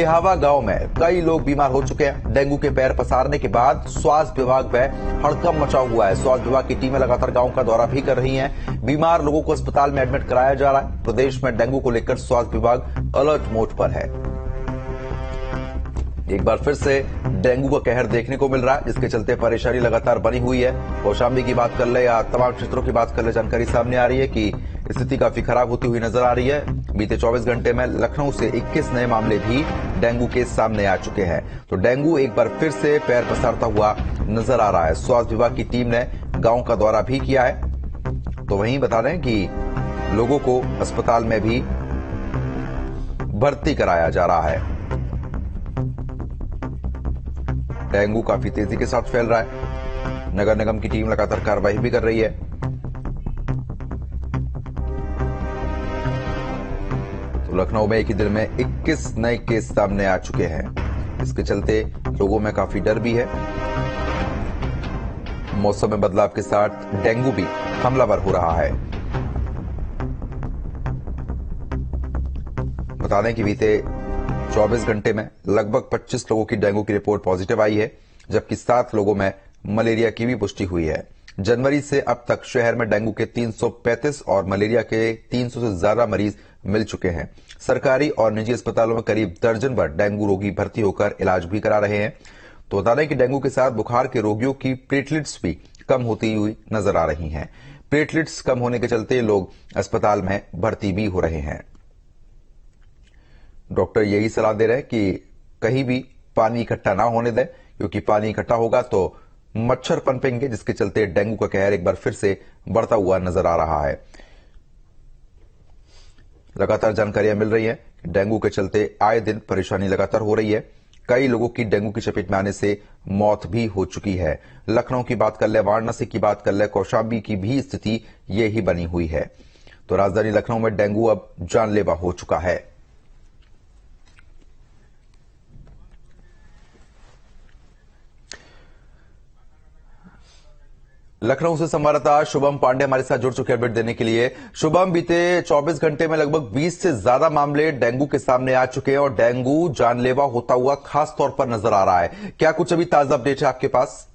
बिहावा गाँव में कई लोग बीमार हो चुके हैं। डेंगू के पैर पसारने के बाद स्वास्थ्य विभाग में हड़कम मचा हुआ है। स्वास्थ्य विभाग की टीमें लगातार गाँव का दौरा भी कर रही हैं। बीमार लोगों को अस्पताल में एडमिट कराया जा रहा है। प्रदेश में डेंगू को लेकर स्वास्थ्य विभाग अलर्ट मोड पर है। एक बार फिर से डेंगू का कहर देखने को मिल रहा है, जिसके चलते परेशानी लगातार बनी हुई है। कौशाम्बी की बात कर ले या तमाम क्षेत्रों की बात कर ले, जानकारी सामने आ रही है कि स्थिति काफ़ी खराब होती हुई नज़र आ रही है। बीते 24 घंटे में लखनऊ से 21 नए मामले भी डेंगू के सामने आ चुके हैं। तो डेंगू एक बार फिर से पैर पसारता हुआ नज़र आ रहा है। स्वास्थ्य विभाग की टीम ने गाँव का दौरा भी किया है। तो वहीं बता दें कि लोगों को अस्पताल में भी भर्ती कराया जा रहा है। डेंगू काफ़ी तेज़ी के साथ फैल रहा है। नगर निगम की टीम लगातार कार्रवाई भी कर रही है। लखनऊ में एक ही दिन में 21 नए केस सामने आ चुके हैं। इसके चलते लोगों में काफ़ी डर भी है। मौसम में बदलाव के साथ डेंगू भी हमलावर हो रहा है। बता दें कि बीते 24 घंटे में लगभग 25 लोगों की डेंगू की रिपोर्ट पॉजिटिव आई है, जबकि सात लोगों में मलेरिया की भी पुष्टि हुई है। जनवरी से अब तक शहर में डेंगू के 335 और मलेरिया के 300 से ज़्यादा मरीज़ मिल चुके हैं। सरकारी और निजी अस्पतालों में करीब दर्जन भर डेंगू रोगी भर्ती होकर इलाज भी करा रहे हैं। तो बता दें कि डेंगू के साथ बुखार के रोगियों की प्लेटलेट्स भी कम होती हुई नज़र आ रही हैं। प्लेटलेट्स कम होने के चलते लोग अस्पताल में भर्ती भी हो रहे हैं। डॉक्टर यही सलाह दे रहे हैं कि कहीं भी पानी इकट्ठा ना होने दें, क्योंकि पानी इकट्ठा होगा तो मच्छर पनपेंगे, जिसके चलते डेंगू का कहर एक बार फिर से बढ़ता हुआ नज़र आ रहा है। लगातार जानकारियाँ मिल रही हैं कि डेंगू के चलते आए दिन परेशानी लगातार हो रही है। कई लोगों की डेंगू की चपेट में आने से मौत भी हो चुकी है। लखनऊ की बात कर ले, वाराणसी की बात कर ले, कौशाम्बी की भी स्थिति यही बनी हुई है। तो राजधानी लखनऊ में डेंगू अब जानलेवा हो चुका है। लखनऊ से संवाददाता शुभम पांडे हमारे साथ जुड़ चुके अपडेट देने के लिए। शुभम, बीते 24 घंटे में लगभग 20 से ज़्यादा मामले डेंगू के सामने आ चुके हैं और डेंगू जानलेवा होता हुआ खास तौर पर नज़र आ रहा है। क्या कुछ अभी ताज़ा अपडेट है आपके पास?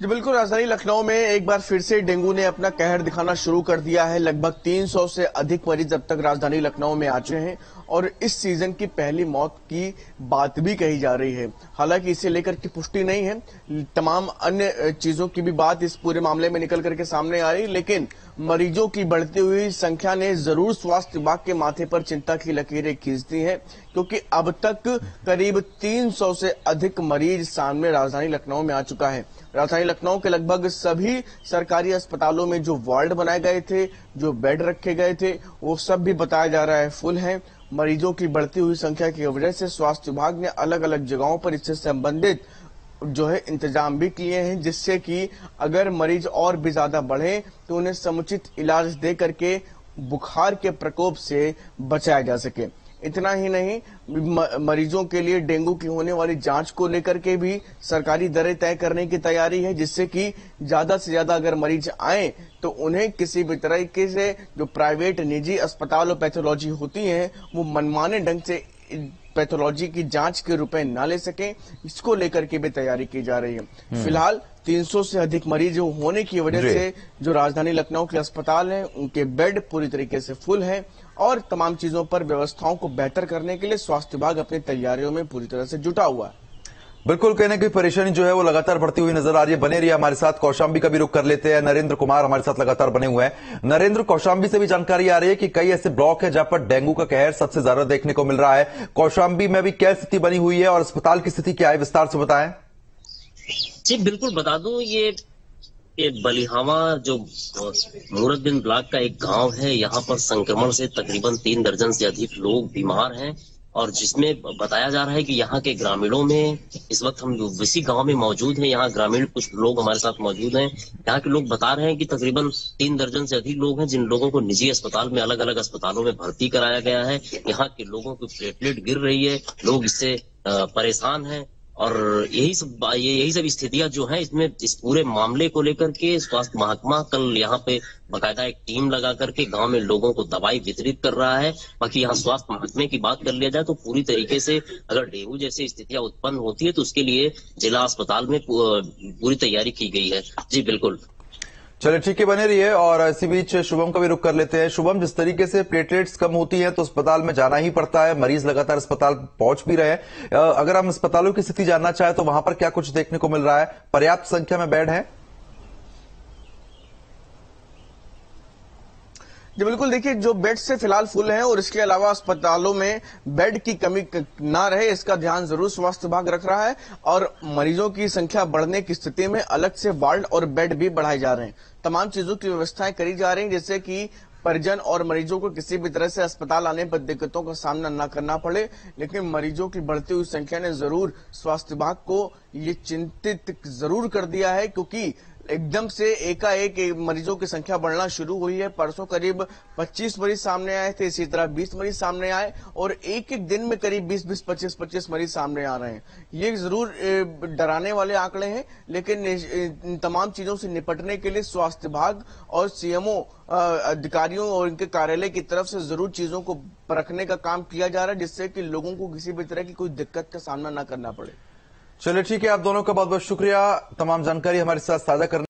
जी, बिल्कुल, राजधानी लखनऊ में एक बार फिर से डेंगू ने अपना कहर दिखाना शुरू कर दिया है। लगभग 300 से अधिक मरीज़ अब तक राजधानी लखनऊ में आ चुके हैं और इस सीज़न की पहली मौत की बात भी कही जा रही है। हालाँकि इसे लेकर की पुष्टि नहीं है। तमाम अन्य चीज़ों की भी बात इस पूरे मामले में निकल करके सामने आ रही, लेकिन मरीजों की बढ़ती हुई संख्या ने ज़रूर स्वास्थ्य विभाग के माथे पर चिंता की लकीरें खींचती है, क्योंकि अब तक करीब 300 से अधिक मरीज़ सामने राजधानी लखनऊ में आ चुका है। राजधानी लखनऊ के लगभग सभी सरकारी अस्पतालों में जो वार्ड बनाए गए थे, जो बेड रखे गए थे, वो सब भी बताया जा रहा है फुल है। मरीजों की बढ़ती हुई संख्या की वजह से स्वास्थ्य विभाग ने अलग अलग जगहों पर इससे संबंधित जो है इंतज़ाम भी किए हैं, जिससे कि अगर मरीज़ और भी ज़्यादा बढ़े तो उन्हें समुचित इलाज दे करके बुखार के प्रकोप से बचाया जा सके। इतना ही नहीं मरीजों के लिए डेंगू की होने वाली जाँच को लेकर के भी सरकारी दरें तय करने की तैयारी है, जिससे कि ज़्यादा से ज़्यादा अगर मरीज़ आए तो उन्हें किसी भी तरीके से जो प्राइवेट निजी अस्पताल और पैथोलॉजी होती है, वो मनमाने ढंग से पैथोलॉजी की जाँच के रुपए ना ले सके इसको लेकर के भी तैयारी की जा रही है। हम्म। फ़िलहाल 300 से अधिक मरीज़ होने की वजह से जो राजधानी लखनऊ के अस्पताल हैं उनके बेड पूरी तरीके से फुल हैं और तमाम चीज़ों पर व्यवस्थाओं को बेहतर करने के लिए स्वास्थ्य विभाग अपनी तैयारियों में पूरी तरह से जुटा हुआ है। बिल्कुल कहने की परेशानी जो है वो लगातार बढ़ती हुई नज़र आ रही है। बने रही है हमारे साथ। कौशाम्बी का भी रुख कर लेते हैं। नरेंद्र कुमार हमारे साथ लगातार बने हुए हैं। नरेंद्र, कौशाम्बी से भी जानकारी आ रही है कि कई ऐसे ब्लॉक है जहाँ पर डेंगू का कहर सबसे ज़्यादा देखने को मिल रहा है। कौशाम्बी में भी क्या स्थिति बनी हुई है और अस्पताल की स्थिति क्या है, विस्तार से बताएँ। जी, बिल्कुल बता दू, ये बलिहावा जो मूरतबिन ब्लॉक का एक गाँव है। यहाँ पर संक्रमण से तकरीबन तीन दर्जन से अधिक लोग बीमार हैं। और जिसमें बताया जा रहा है कि यहाँ के ग्रामीणों में इस वक्त हम विसी गाँव में मौजूद हैं। यहाँ ग्रामीण कुछ लोग हमारे साथ मौजूद हैं। यहाँ के लोग बता रहे हैं कि तकरीबन तीन दर्जन से अधिक लोग हैं जिन लोगों को निजी अस्पताल में अलग अलग अस्पतालों में भर्ती कराया गया है। यहाँ के लोगों की प्लेटलेट गिर रही है। लोग इससे परेशान हैं। और यही सब यही सब स्थितियाँ जो है, इसमें इस पूरे मामले को लेकर के स्वास्थ्य महकमा कल यहाँ पे बकायदा एक टीम लगा करके गाँव में लोगों को दवाई वितरित कर रहा है। बाकी यहाँ स्वास्थ्य महकमे की बात कर लिया जाए तो पूरी तरीके से अगर डेंगू जैसी स्थितियाँ उत्पन्न होती है तो उसके लिए जिला अस्पताल में पूरी तैयारी की गई है। जी, बिल्कुल। चलिए ठीक है, बने रहिए और इसी बीच शुभम का भी रुख कर लेते हैं। शुभम, जिस तरीके से प्लेटलेट्स कम होती हैं तो अस्पताल में जाना ही पड़ता है। मरीज़ लगातार अस्पताल पहुँच भी रहे हैं। अगर हम अस्पतालों की स्थिति जानना चाहें तो वहाँ पर क्या कुछ देखने को मिल रहा है? पर्याप्त संख्या में बेड है। जी, बिल्कुल देखिए, जो बेड से फ़िलहाल फुल हैं और इसके अलावा अस्पतालों में बेड की कमी ना रहे, इसका ध्यान ज़रूर स्वास्थ्य विभाग रख रहा है और मरीजों की संख्या बढ़ने की स्थिति में अलग से वार्ड और बेड भी बढ़ाए जा रहे हैं। तमाम चीज़ों की व्यवस्थाएँ करी जा रही हैं जैसे कि परिजन और मरीजों को किसी भी तरह से अस्पताल आने पर दिक्कतों का सामना न करना पड़े, लेकिन मरीजों की बढ़ती हुई संख्या ने ज़रूर स्वास्थ्य विभाग को ये चिंतित ज़रूर कर दिया है, क्योंकि एकदम से एकाएक मरीजों की संख्या बढ़ना शुरू हुई है। परसों करीब 25 मरीज़ सामने आए थे, इसी तरह 20 मरीज़ सामने आए और एक एक दिन में करीब 20 20 25 25 मरीज़ सामने आ रहे हैं। ये ज़रूर डराने वाले आंकड़े हैं, लेकिन इन तमाम चीज़ों से निपटने के लिए स्वास्थ्य विभाग और सीएमओ अधिकारियों और इनके कार्यालय की तरफ़ से ज़रूर चीज़ों को परखने का काम किया जा रहा है, जिससे कि लोगों को किसी भी तरह की कोई दिक्कत का सामना न करना पड़े। चलिए ठीक है, आप दोनों का बहुत बहुत शुक्रिया। तमाम जानकारी हमारे साथ साझा करने